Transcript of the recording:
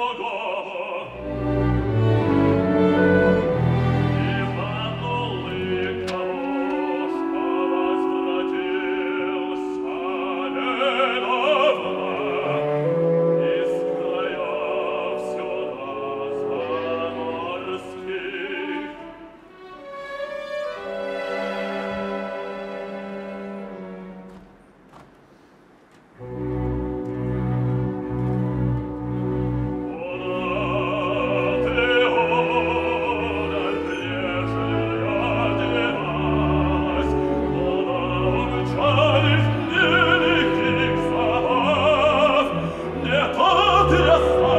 Lord God. ترصد